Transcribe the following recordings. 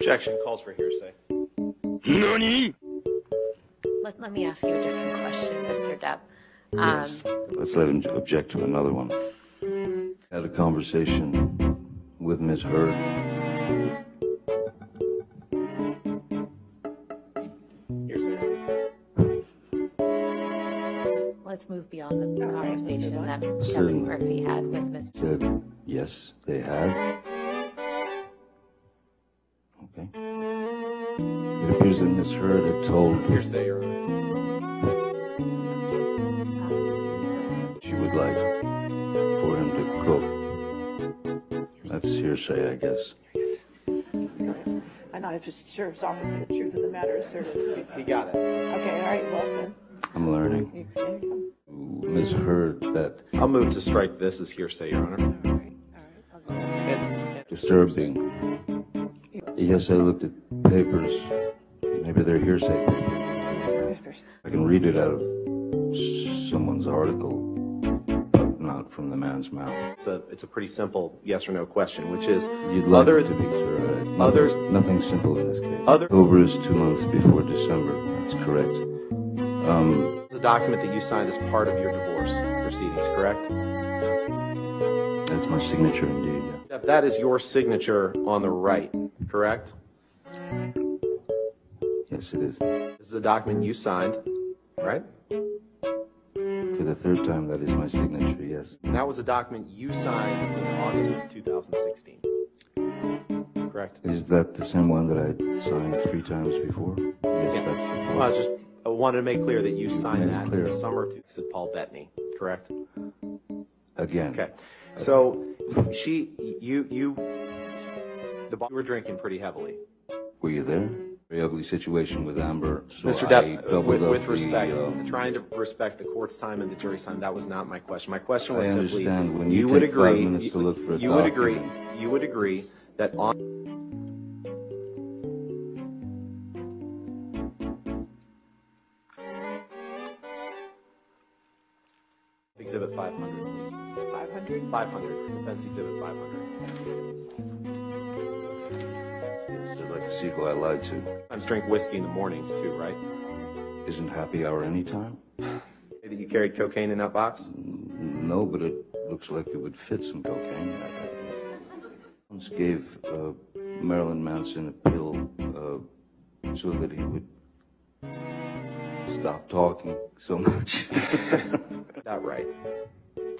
Objection calls for hearsay. Let, let me ask you a different question, Mr. Depp. Um, Yes. Let's let him object to another one. Had a conversation with Ms. Heard. Hearsay. Let's move beyond the conversation that Kevin Murphy had with Mr. Said, yes, they had. Okay. It appears that Ms. Heard had told Hearsay, Your Honor. she would like for him to cook. That's hearsay, I guess. I know, I'm just sure it's for the truth of the matter asserted. He got it. Okay, all right, well then. I'm learning. you- there Ms. Heard, that I'll move to strike this as hearsay, Your Honor. go. All right, all right. And, disturbing. Yes, I looked at papers. Maybe they're hearsay papers. I can read it out of someone's article, but not from the man's mouth. it's a, it's a pretty simple yes or no question, which is, You'd like other, it to be, sir. Uh, nothing- others- Nothing simple in this case. Other- October is two months before December. That's correct. Um, document that you signed as part of your divorce proceedings, correct? that's my signature indeed, yeah. That is your signature on the right, correct? Yes, it is. This is the document you signed, right? For the third time, that is my signature, yes. And that was a document you signed in August of 2016. Correct? Is that the same one that I signed three times before? Yes, Yeah. that's the fourth. I wanted to make clear that you signed that in the summer to said Paul Bettany, correct? Again. Okay. So she, you, you, the, you were drinking pretty heavily. Were you there? Very ugly situation with Amber. So Mr. I Depp, doubled with, with the, respect, uh, trying to respect the court's time and the jury's time, that was not my question. My question I was simply, understand. When you would agree, minutes to look for a you would agree, you would agree that on Exhibit 500, please. 500? 500, Defense Exhibit 500. yes, I'd like to see who I lied to. Sometimes drink whiskey in the mornings too, right? Isn't happy hour anytime? Say That you carried cocaine in that box? No, but it looks like it would fit some cocaine. I, I once gave uh, Marilyn Manson a pill uh, so that he would stop talking so much. That right.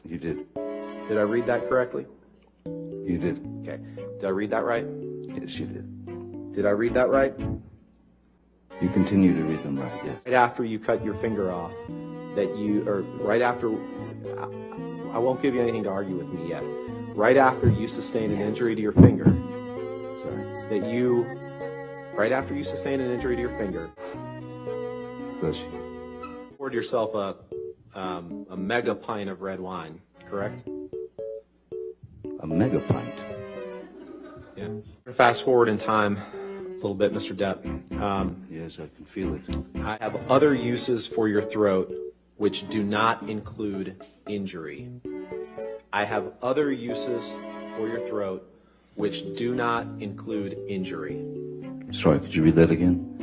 you did. Did I read that correctly? You did. Okay. Did I read that right? Yes, you did. Did I read that right? You continue to read them right, yes. Right after you cut your finger off, that you, or right after, I, I won't give you anything to argue with me yet. Right after you sustained an injury to your finger, Sorry. that you, right after you sustained an injury to your finger, Bless you. poured yourself a, um, a mega pint of red wine, correct? A mega pint. Yeah. Fast forward in time a little bit, Mr. Depp. Um, Yes, I can feel it. I have other uses for your throat which do not include injury. I have other uses for your throat which do not include injury. Sorry, could you read that again?